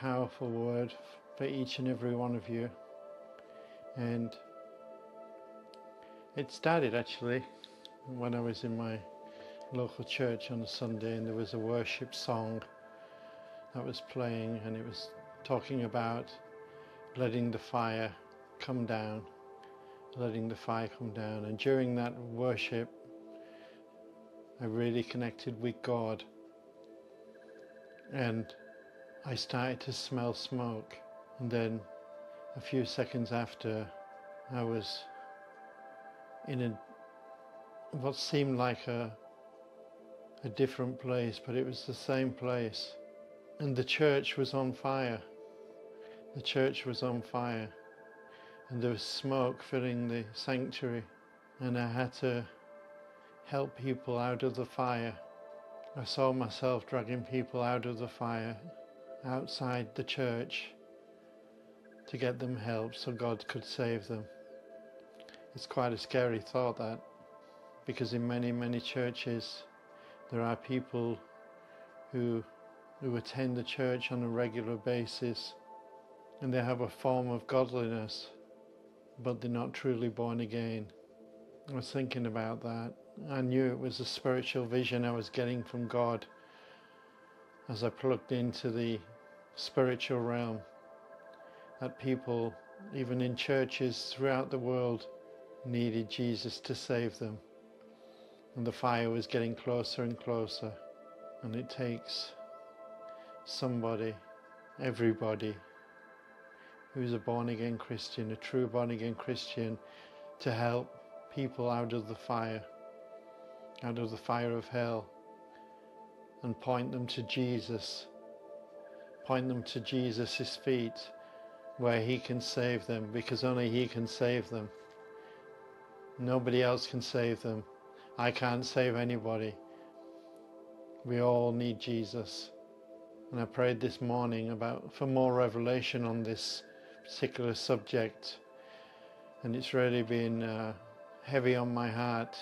powerful word for each and every one of you. And it started actually when I was in my local church on a Sunday and there was a worship song that was playing and it was talking about letting the fire come down, letting the fire come down. And during that worship, I really connected with God and I started to smell smoke. And then a few seconds after, I was in a what seemed like a a different place, but it was the same place. And the church was on fire. The church was on fire. And there was smoke filling the sanctuary. And I had to help people out of the fire. I saw myself dragging people out of the fire outside the church to get them help so God could save them. It's quite a scary thought that because in many, many churches there are people who, who attend the church on a regular basis and they have a form of godliness but they're not truly born again. I was thinking about that. I knew it was a spiritual vision I was getting from God as I plugged into the spiritual realm that people, even in churches throughout the world, needed Jesus to save them. And the fire was getting closer and closer. And it takes somebody, everybody, who's a born again Christian, a true born again Christian, to help people out of the fire, out of the fire of hell, and point them to Jesus. Point them to Jesus' feet where He can save them because only He can save them. Nobody else can save them. I can't save anybody. We all need Jesus. And I prayed this morning about for more revelation on this particular subject. And it's really been uh, heavy on my heart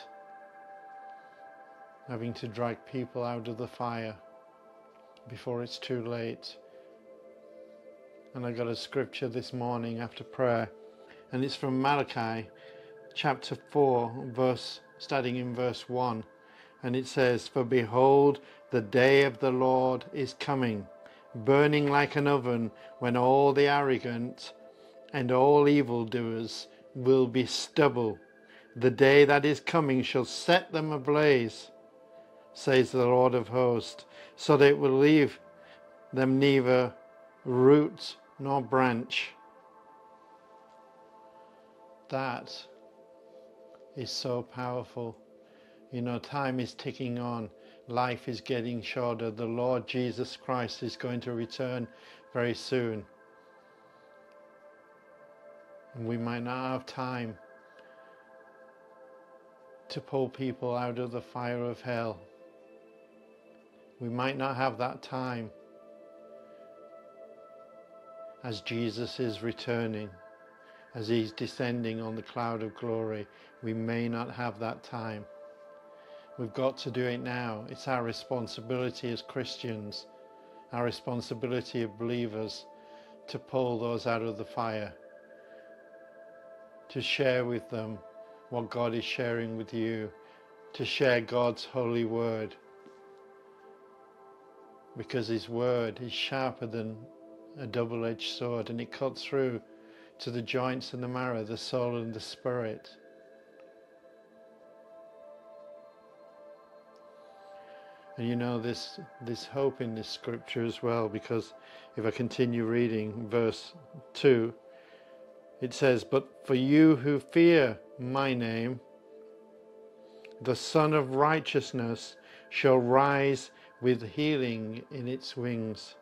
having to drag people out of the fire before it's too late. And I got a scripture this morning after prayer, and it's from Malachi chapter 4, verse starting in verse 1. And it says, For behold, the day of the Lord is coming, burning like an oven, when all the arrogant and all evildoers will be stubble. The day that is coming shall set them ablaze, says the Lord of hosts, so that it will leave them neither root nor branch. That is so powerful. You know, time is ticking on. Life is getting shorter. The Lord Jesus Christ is going to return very soon. And we might not have time to pull people out of the fire of hell. We might not have that time as Jesus is returning, as he's descending on the cloud of glory. We may not have that time. We've got to do it now. It's our responsibility as Christians, our responsibility of believers to pull those out of the fire, to share with them what God is sharing with you, to share God's holy word. Because His word is sharper than a double edged sword and it cuts through to the joints and the marrow, the soul and the spirit. And you know this this hope in this scripture as well, because if I continue reading verse two, it says, But for you who fear my name, the Sun of Righteousness shall rise with healing in its wings.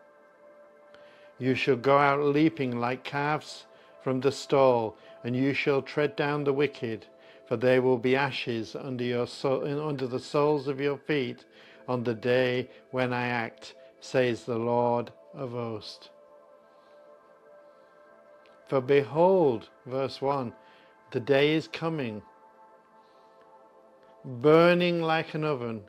You shall go out leaping like calves from the stall, and you shall tread down the wicked, for there will be ashes under, your so- under the soles of your feet on the day when I act, says the Lord of hosts. For behold, verse 1, the day is coming, burning like an oven,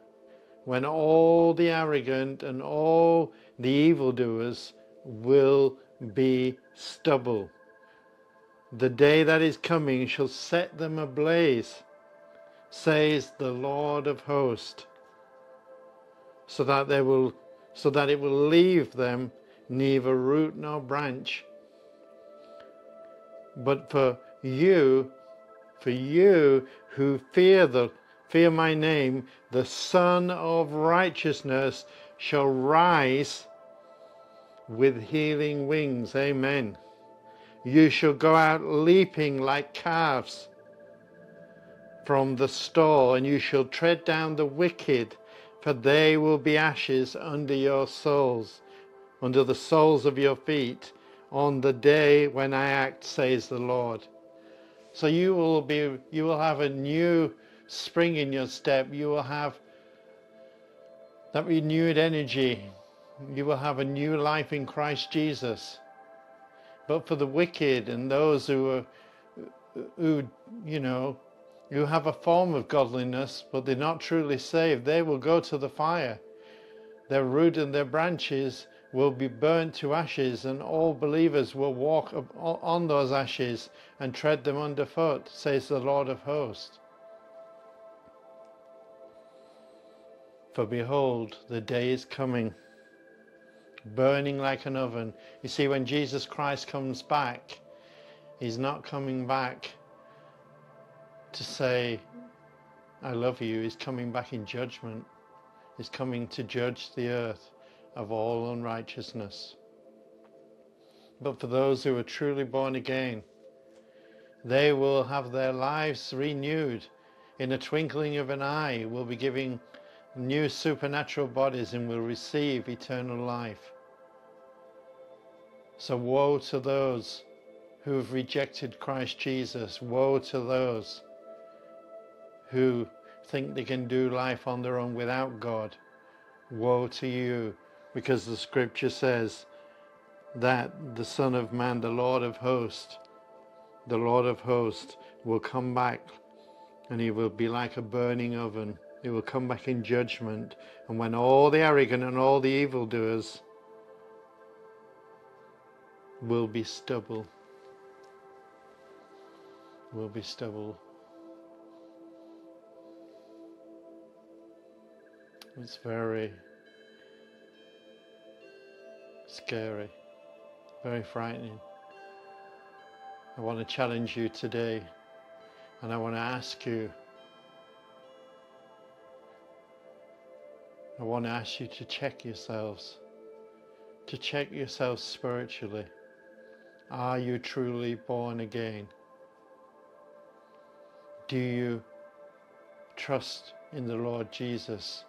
when all the arrogant and all the evildoers will be stubble. The day that is coming shall set them ablaze, says the Lord of hosts, so that they will so that it will leave them neither root nor branch. But for you, for you who fear the fear my name, the Sun of Righteousness shall rise with healing wings. Amen. You shall go out leaping like calves from the stall, and you shall tread down the wicked, for they will be ashes under your soles, under the soles of your feet, on the day when I act, says the Lord. So you will be you will have a new spring in your step. You will have that renewed energy. You will have a new life in Christ Jesus. But for the wicked and those who are, who, you know, who have a form of godliness, but they're not truly saved, they will go to the fire. Their root and their branches will be burnt to ashes, and all believers will walk on those ashes and tread them underfoot, says the Lord of hosts. For behold, the day is coming, burning like an oven. You see, when Jesus Christ comes back, He's not coming back to say, I love you. He's coming back in judgment. He's coming to judge the earth of all unrighteousness. But for those who are truly born again, they will have their lives renewed in a twinkling of an eye, will be giving new supernatural bodies and will receive eternal life. So woe to those who have rejected Christ Jesus. Woe to those who think they can do life on their own without God. Woe to you, because the scripture says that the Son of Man, the Lord of hosts, the Lord of hosts will come back and he will be like a burning oven. He will come back in judgment. And when all the arrogant and all the evildoers will be stubble, will be stubble. It's very scary, very frightening. I want to challenge you today and I want to ask you I want to ask you to check yourselves, to check yourselves spiritually. Are you truly born again? Do you trust in the Lord Jesus?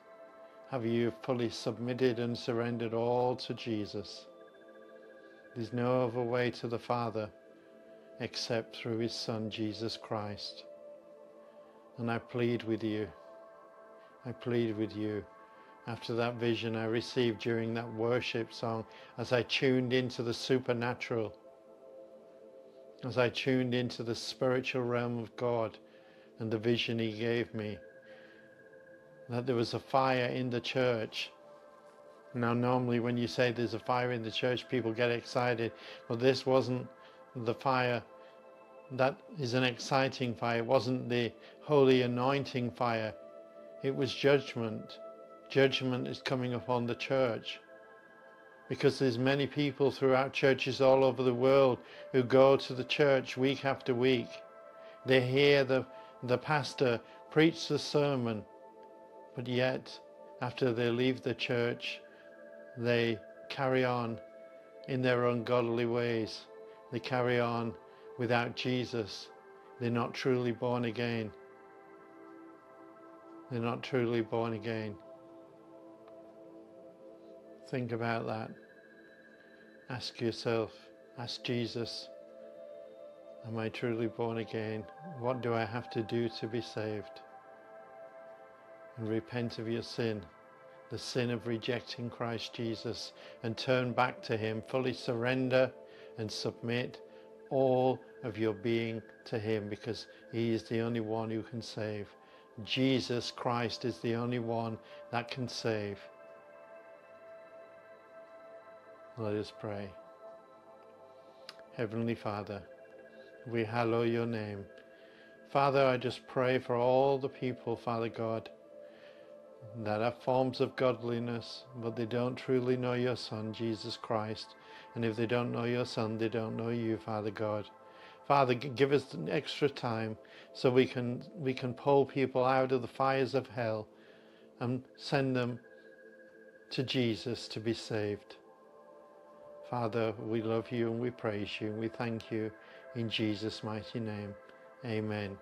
Have you fully submitted and surrendered all to Jesus? There's no other way to the Father except through His Son Jesus Christ. And I plead with you, I plead with you after that vision I received during that worship song as I tuned into the supernatural, as I tuned into the spiritual realm of God and the vision He gave me, that there was a fire in the church. Now, normally when you say there's a fire in the church, people get excited, but this wasn't the fire that is an exciting fire. It wasn't the holy anointing fire. It was judgment judgment is coming upon the church because there's many people throughout churches all over the world who go to the church week after week. They hear the, the pastor preach the sermon, but yet after they leave the church, they carry on in their ungodly ways. They carry on without Jesus. They're not truly born again. They're not truly born again. Think about that. Ask yourself, ask Jesus, am I truly born again? What do I have to do to be saved? And repent of your sin, the sin of rejecting Christ Jesus, and turn back to Him, fully surrender and submit all of your being to Him because He is the only one who can save. Jesus Christ is the only one that can save. Let us pray. Heavenly Father, we hallow your name. Father, I just pray for all the people, Father God, that have forms of godliness, but they don't truly know your Son, Jesus Christ. And if they don't know your Son, they don't know you, Father God. Father, give us an extra time so we can we can pull people out of the fires of hell and send them to Jesus to be saved. Father, we love you and we praise you and we thank you in Jesus' mighty name. Amen.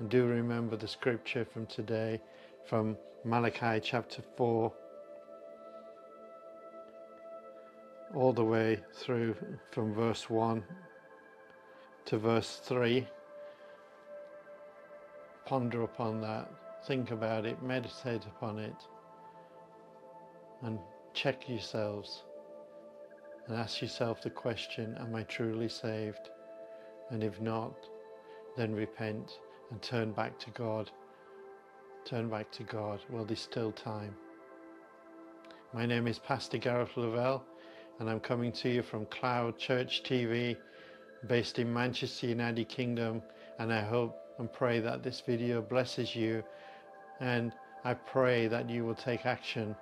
And do remember the scripture from today from Malachi chapter 4 all the way through from verse 1 to verse 3. Ponder upon that, think about it, meditate upon it, and check yourselves and ask yourself the question Am I truly saved? And if not, then repent and turn back to God. Turn back to God while there's still time. My name is Pastor Gareth Lavell, and I'm coming to you from Cloud Church TV, based in Manchester, United Kingdom. And I hope and pray that this video blesses you. And I pray that you will take action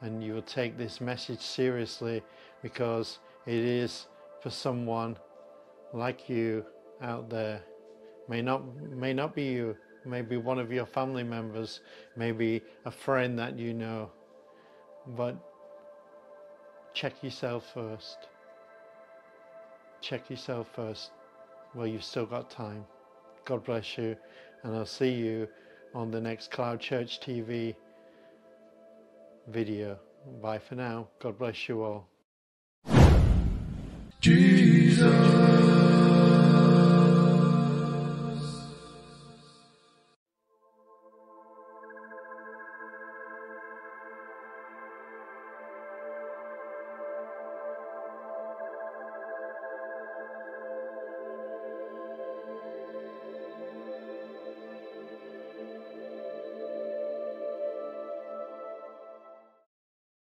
and you will take this message seriously because it is for someone like you out there. May not may not be you maybe one of your family members maybe a friend that you know but check yourself first. Check yourself first well you've still got time. God bless you and i'll see you on the next cloud church tv video bye for now god bless you all Jesus.